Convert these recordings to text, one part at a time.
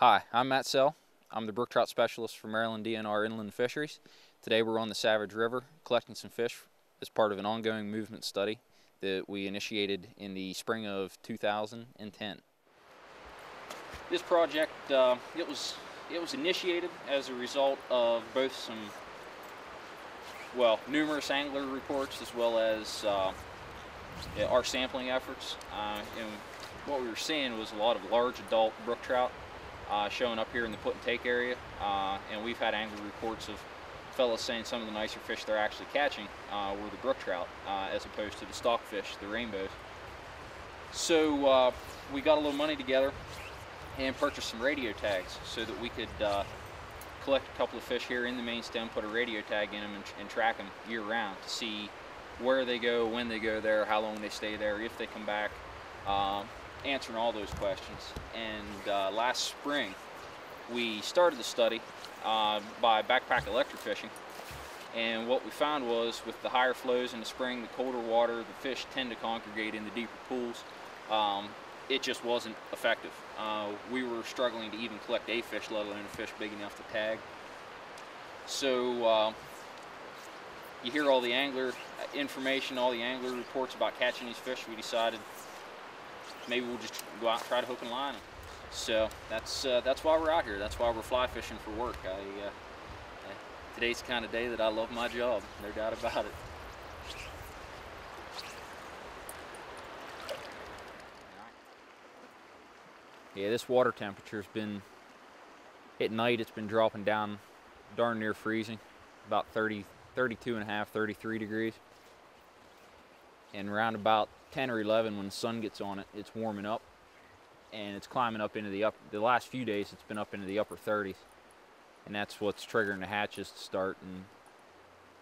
Hi, I'm Matt Sell. I'm the brook trout specialist for Maryland DNR Inland Fisheries. Today we're on the Savage River collecting some fish as part of an ongoing movement study that we initiated in the spring of 2010. This project, uh, it was it was initiated as a result of both some, well, numerous angler reports as well as uh, our sampling efforts. Uh, and what we were seeing was a lot of large adult brook trout uh, showing up here in the put and take area. Uh, and we've had angler reports of fellows saying some of the nicer fish they're actually catching uh, were the brook trout uh, as opposed to the stockfish, the rainbows. So uh, we got a little money together and purchased some radio tags so that we could uh, collect a couple of fish here in the main stem, put a radio tag in them and, and track them year round to see where they go, when they go there, how long they stay there, if they come back, um, answering all those questions. And uh, last spring, we started the study uh, by backpack electrofishing. And what we found was with the higher flows in the spring, the colder water, the fish tend to congregate in the deeper pools. Um, it just wasn't effective. Uh, we were struggling to even collect a fish, let alone a fish big enough to tag. So uh, you hear all the angler information, all the angler reports about catching these fish. We decided maybe we'll just go out and try to hook and line them. So that's uh, that's why we're out here. That's why we're fly fishing for work. I, uh, today's the kind of day that I love my job, no doubt about it. Yeah, this water temperature's been, at night it's been dropping down darn near freezing, about 30, 32 and a half, 33 degrees. And around about 10 or 11 when the sun gets on it, it's warming up and it's climbing up into the up, the last few days it's been up into the upper 30s. And that's what's triggering the hatches to start and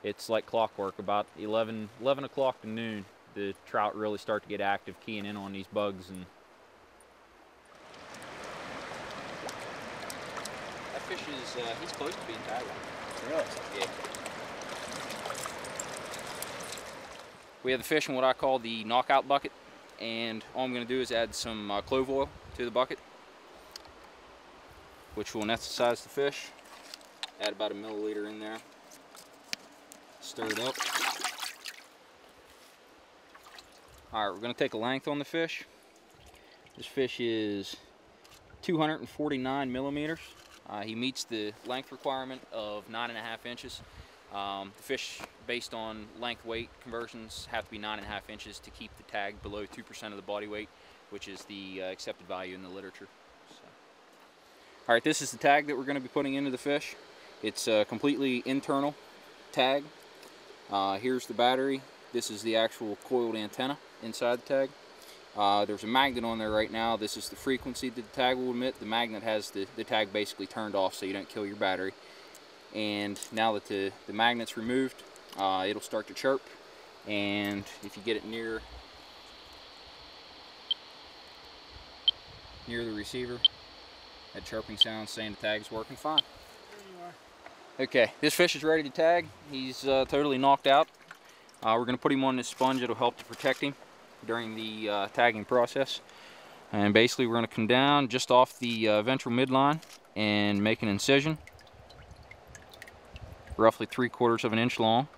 it's like clockwork about 11, 11 o'clock to noon the trout really start to get active keying in on these bugs and that fish is, uh, he's close to being tagged. Really? Yeah. We have the fish in what I call the knockout bucket, and all I'm going to do is add some uh, clove oil to the bucket, which will anesthetize the fish. Add about a milliliter in there. Stir it up. Alright, we're going to take a length on the fish. This fish is 249 millimeters. Uh, he meets the length requirement of nine and a half inches. Um, the fish, based on length weight conversions, have to be nine and a half inches to keep the tag below 2% of the body weight, which is the uh, accepted value in the literature. So. All right, this is the tag that we're going to be putting into the fish. It's a completely internal tag. Uh, here's the battery. This is the actual coiled antenna inside the tag. Uh, there's a magnet on there right now. This is the frequency that the tag will emit. The magnet has the, the tag basically turned off so you don't kill your battery. And now that the, the magnet's removed, uh, it'll start to chirp. And if you get it near near the receiver, that chirping sound saying the tag's working fine. Okay, this fish is ready to tag. He's uh, totally knocked out. Uh, we're going to put him on this sponge. It'll help to protect him during the uh, tagging process. And basically we're going to come down just off the uh, ventral midline and make an incision, roughly three quarters of an inch long.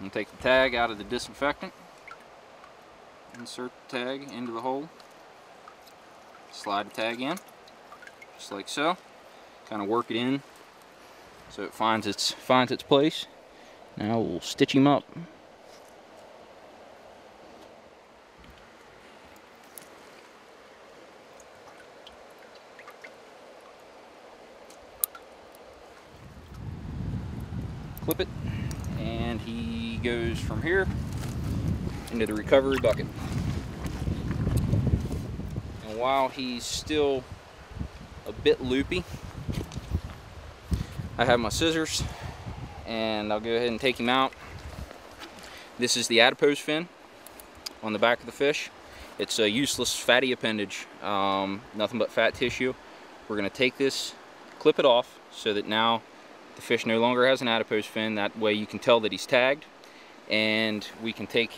And take the tag out of the disinfectant, insert the tag into the hole, slide the tag in, just like so. Kind of work it in so it finds its finds its place. Now we'll stitch him up. Clip it, and he goes from here into the recovery bucket. And while he's still a bit loopy, I have my scissors and I'll go ahead and take him out. This is the adipose fin on the back of the fish. It's a useless fatty appendage, um, nothing but fat tissue. We're going to take this, clip it off so that now the fish no longer has an adipose fin. That way you can tell that he's tagged. And we can take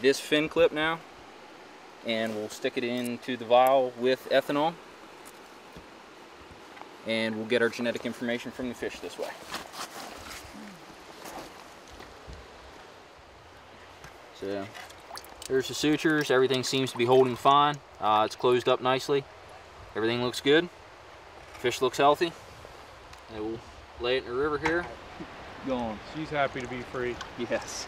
this fin clip now and we'll stick it into the vial with ethanol and we'll get our genetic information from the fish this way. So there's the sutures. Everything seems to be holding fine. Uh, it's closed up nicely. Everything looks good. Fish looks healthy. And lay it in the river here. Gone. She's happy to be free. Yes.